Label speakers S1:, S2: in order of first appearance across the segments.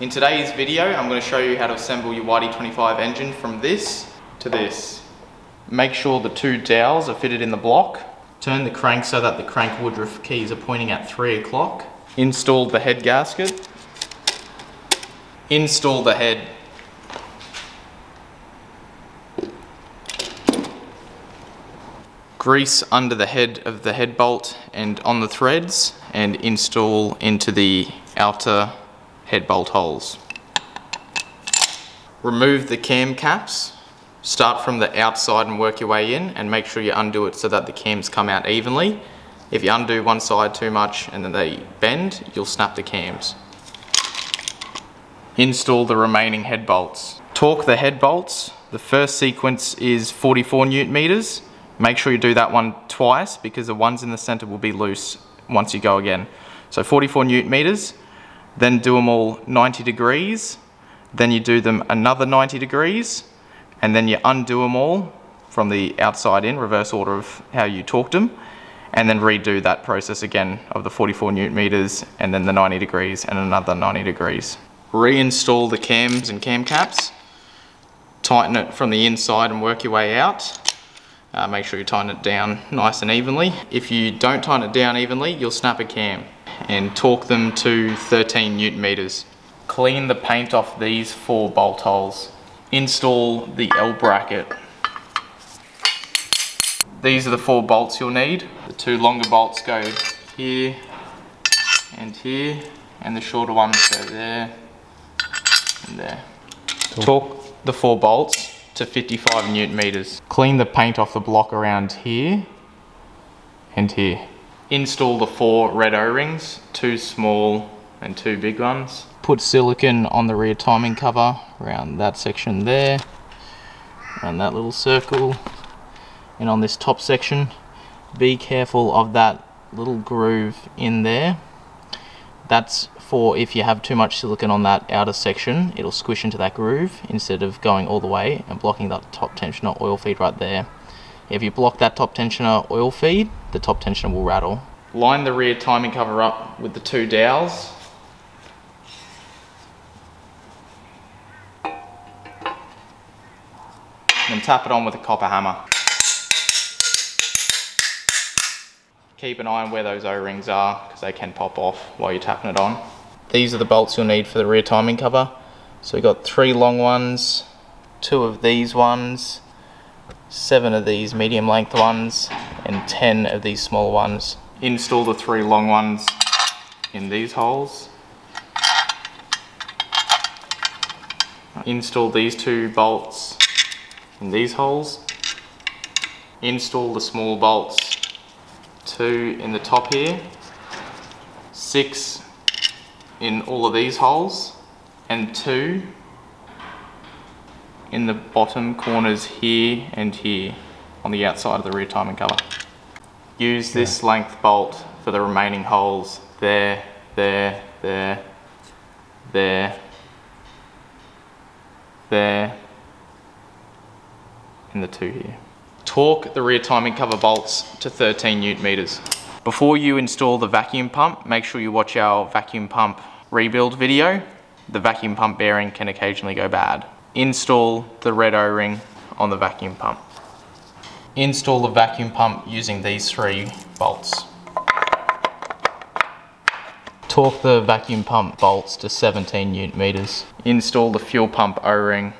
S1: In today's video, I'm going to show you how to assemble your YD25 engine from this to this. Make sure the two dowels are fitted in the block. Turn the crank so that the crank woodruff keys are pointing at 3 o'clock. Install the head gasket. Install the head. Grease under the head of the head bolt and on the threads and install into the outer head bolt holes. Remove the cam caps. Start from the outside and work your way in and make sure you undo it so that the cams come out evenly. If you undo one side too much and then they bend, you'll snap the cams. Install the remaining head bolts. Torque the head bolts. The first sequence is 44 newton meters. Make sure you do that one twice because the ones in the center will be loose once you go again. So 44 newton meters, then do them all 90 degrees, then you do them another 90 degrees, and then you undo them all from the outside in, reverse order of how you torqued them, and then redo that process again of the 44 newton meters and then the 90 degrees and another 90 degrees. Reinstall the cams and cam caps, tighten it from the inside and work your way out. Uh, make sure you tighten it down nice and evenly. If you don't tighten it down evenly, you'll snap a cam and torque them to 13 newton meters. Clean the paint off these four bolt holes. Install the L bracket. These are the four bolts you'll need. The two longer bolts go here and here, and the shorter ones go there and there. Torque the four bolts to 55 newton meters. Clean the paint off the block around here and here. Install the four red O-rings, two small and two big ones. Put silicon on the rear timing cover around that section there, around that little circle, and on this top section. Be careful of that little groove in there. That's for if you have too much silicon on that outer section, it'll squish into that groove instead of going all the way and blocking that top tensioner oil feed right there. If you block that top tensioner oil feed, the top tensioner will rattle. Line the rear timing cover up with the two dowels. Then tap it on with a copper hammer. Keep an eye on where those O-rings are because they can pop off while you're tapping it on. These are the bolts you'll need for the rear timing cover. So we've got three long ones, two of these ones, seven of these medium length ones, and 10 of these small ones. Install the three long ones in these holes. Install these two bolts in these holes. Install the small bolts, two in the top here, six in all of these holes, and two in the bottom corners here and here on the outside of the rear timing cover. Use this yeah. length bolt for the remaining holes there, there, there, there, there, and the two here. Torque the rear timing cover bolts to 13 newton meters. Before you install the vacuum pump, make sure you watch our vacuum pump rebuild video. The vacuum pump bearing can occasionally go bad. Install the red O-ring on the vacuum pump. Install the vacuum pump using these three bolts. Torque the vacuum pump bolts to 17 newton meters. Install the fuel pump O-ring.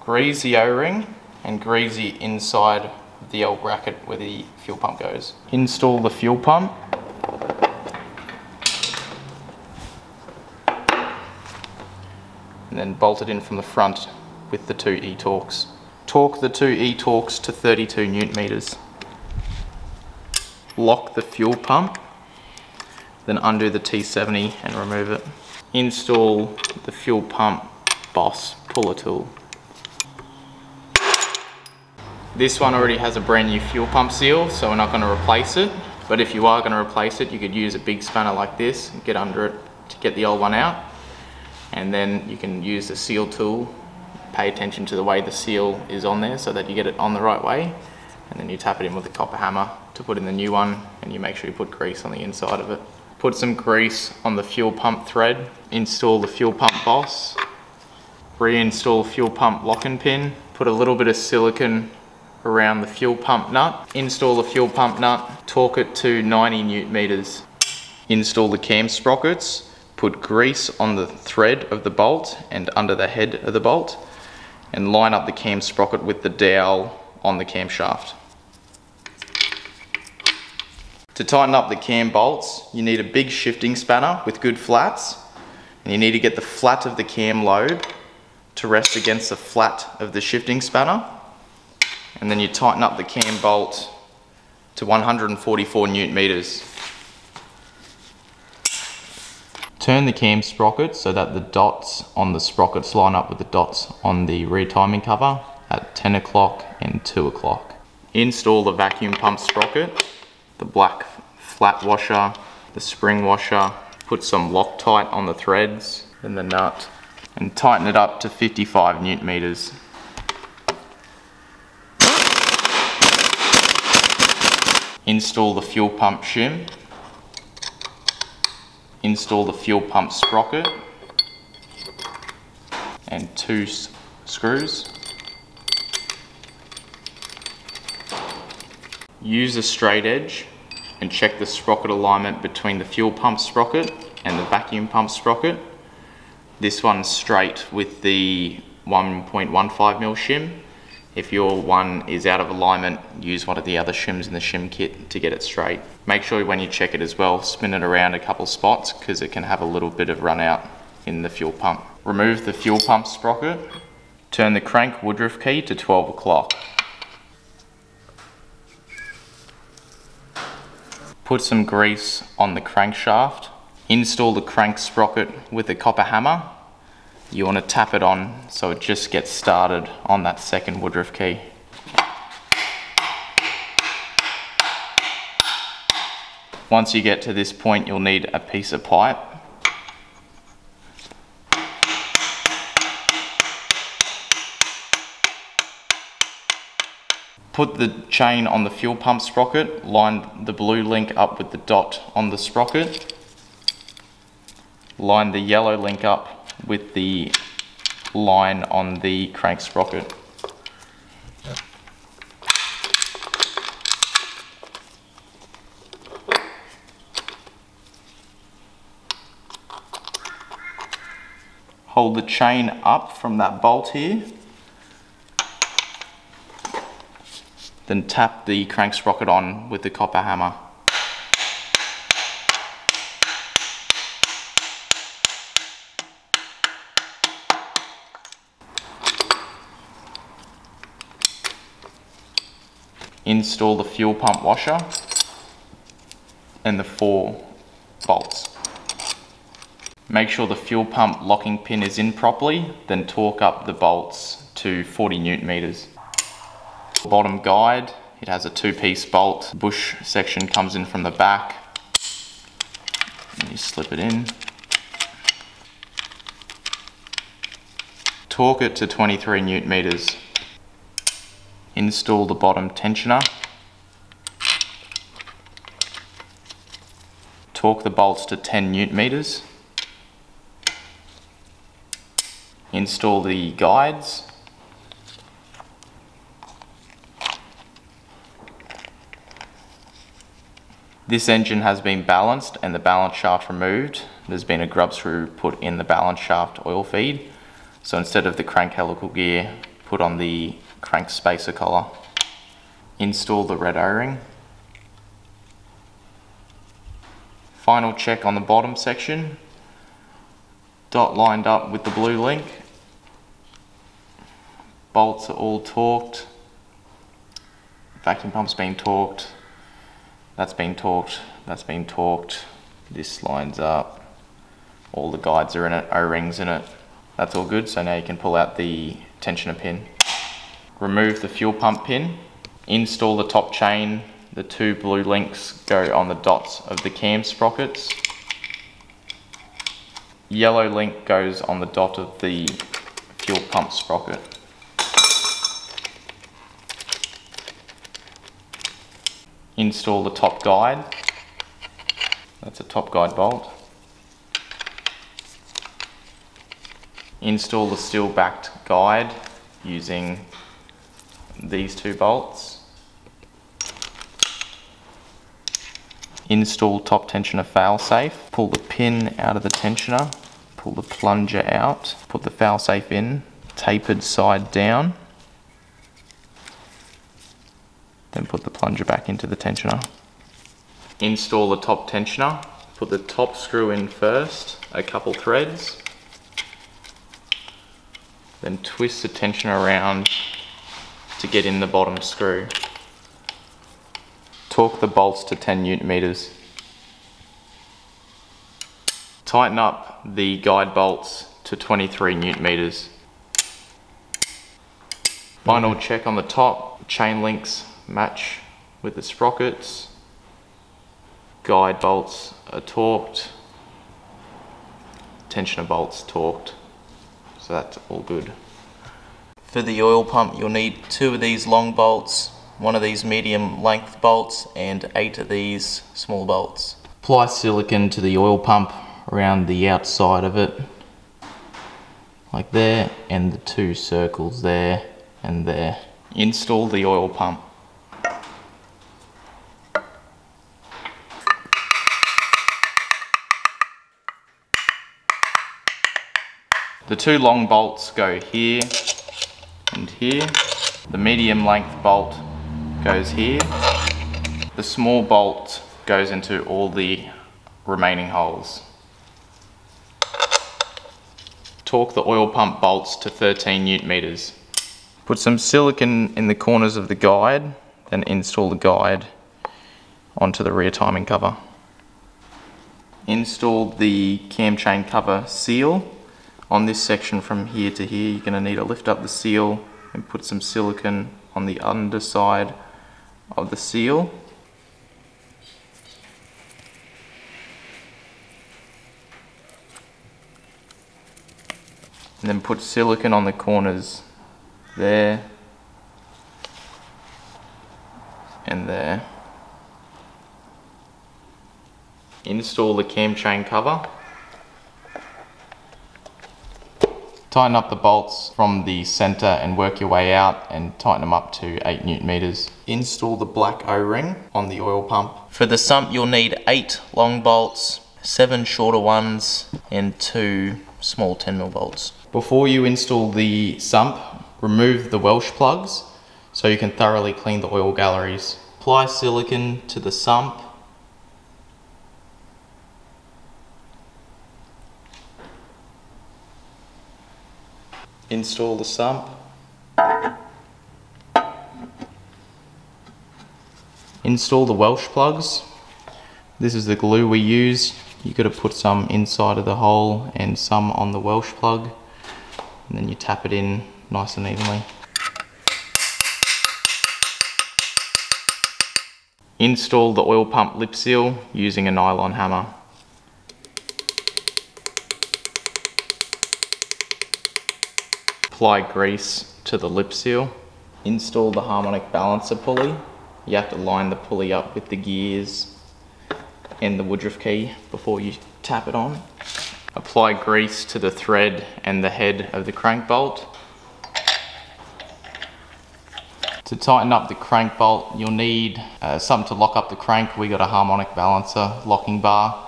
S1: Grease the O-ring and grease the inside the L bracket where the fuel pump goes. Install the fuel pump and then bolt it in from the front with the two E-Torx. Torque the two E-Torx to 32 newton meters. Lock the fuel pump, then undo the T70 and remove it. Install the fuel pump Boss puller tool. This one already has a brand new fuel pump seal, so we're not going to replace it. But if you are going to replace it, you could use a big spanner like this and get under it to get the old one out and then you can use the seal tool pay attention to the way the seal is on there so that you get it on the right way and then you tap it in with a copper hammer to put in the new one and you make sure you put grease on the inside of it Put some grease on the fuel pump thread. Install the fuel pump boss. Reinstall fuel pump lock and pin. Put a little bit of silicone around the fuel pump nut. Install the fuel pump nut. Torque it to 90 newton meters. Install the cam sprockets. Put grease on the thread of the bolt and under the head of the bolt and line up the cam sprocket with the dowel on the camshaft. To tighten up the cam bolts, you need a big shifting spanner with good flats, and you need to get the flat of the cam lobe to rest against the flat of the shifting spanner, and then you tighten up the cam bolt to 144 newton meters. Turn the cam sprocket so that the dots on the sprockets line up with the dots on the rear timing cover at 10 o'clock and 2 o'clock. Install the vacuum pump sprocket the black flat washer, the spring washer, put some Loctite on the threads and the nut and tighten it up to 55 newton meters. Install the fuel pump shim. Install the fuel pump sprocket and two screws. Use a straight edge and check the sprocket alignment between the fuel pump sprocket and the vacuum pump sprocket. This one's straight with the 1.15 mil shim. If your one is out of alignment, use one of the other shims in the shim kit to get it straight. Make sure when you check it as well, spin it around a couple spots because it can have a little bit of run out in the fuel pump. Remove the fuel pump sprocket. Turn the crank Woodruff key to 12 o'clock. Put some grease on the crankshaft. Install the crank sprocket with a copper hammer. You want to tap it on so it just gets started on that second Woodruff key. Once you get to this point, you'll need a piece of pipe Put the chain on the fuel pump sprocket, line the blue link up with the dot on the sprocket, line the yellow link up with the line on the crank sprocket. Hold the chain up from that bolt here Then tap the crank sprocket on with the copper hammer. Install the fuel pump washer and the four bolts. Make sure the fuel pump locking pin is in properly, then torque up the bolts to 40 newton meters. Bottom guide, it has a two-piece bolt. Bush section comes in from the back. And you slip it in. Torque it to 23 newton meters. Install the bottom tensioner. Torque the bolts to 10 newton meters. Install the guides. This engine has been balanced and the balance shaft removed. There's been a grub screw put in the balance shaft oil feed. So instead of the crank helical gear, put on the crank spacer collar. Install the red O-ring. Final check on the bottom section. Dot lined up with the blue link. Bolts are all torqued. Vacuum pump's been torqued that's been torqued, that's been torqued, this lines up, all the guides are in it, O-rings in it, that's all good, so now you can pull out the tensioner pin. Remove the fuel pump pin, install the top chain, the two blue links go on the dots of the cam sprockets. Yellow link goes on the dot of the fuel pump sprocket. install the top guide. That's a top guide bolt. Install the steel backed guide using these two bolts. Install top tensioner failsafe. Pull the pin out of the tensioner. Pull the plunger out. Put the failsafe in, tapered side down. Then put the plunger back into the tensioner. Install the top tensioner. Put the top screw in first, a couple threads. Then twist the tensioner around to get in the bottom screw. Torque the bolts to 10 newton meters. Tighten up the guide bolts to 23 newton meters. Final check on the top, chain links match with the sprockets. Guide bolts are torqued. Tensioner bolts torqued. So that's all good. For the oil pump, you'll need two of these long bolts, one of these medium length bolts, and eight of these small bolts. Apply silicon to the oil pump around the outside of it, like there, and the two circles there and there. Install the oil pump. The two long bolts go here and here. The medium length bolt goes here. The small bolt goes into all the remaining holes. Torque the oil pump bolts to 13 newton meters. Put some silicon in the corners of the guide, then install the guide onto the rear timing cover. Install the cam chain cover seal on this section from here to here you're going to need to lift up the seal and put some silicon on the underside of the seal. And then put silicon on the corners there and there. Install the cam chain cover Tighten up the bolts from the center and work your way out and tighten them up to 8 newton meters. Install the black O-ring on the oil pump. For the sump you'll need 8 long bolts, 7 shorter ones and 2 small 10 mil bolts. Before you install the sump, remove the Welsh plugs so you can thoroughly clean the oil galleries. Apply silicon to the sump install the sump. Install the Welsh plugs. This is the glue we use. You've got to put some inside of the hole and some on the Welsh plug. And then you tap it in nice and evenly. Install the oil pump lip seal using a nylon hammer. Apply grease to the lip seal. Install the harmonic balancer pulley. You have to line the pulley up with the gears and the Woodruff key before you tap it on. Apply grease to the thread and the head of the crank bolt. To tighten up the crank bolt, you'll need uh, something to lock up the crank. We got a harmonic balancer locking bar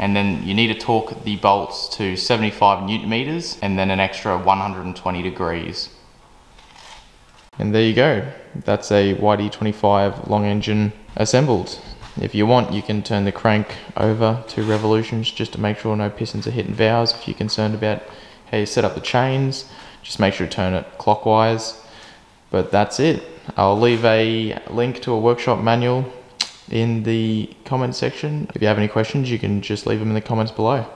S1: and then you need to torque the bolts to 75 newton meters and then an extra 120 degrees. And there you go. That's a YD25 long engine assembled. If you want, you can turn the crank over two revolutions just to make sure no pistons are hitting valves. If you're concerned about how you set up the chains, just make sure to turn it clockwise. But that's it. I'll leave a link to a workshop manual in the comment section. If you have any questions, you can just leave them in the comments below.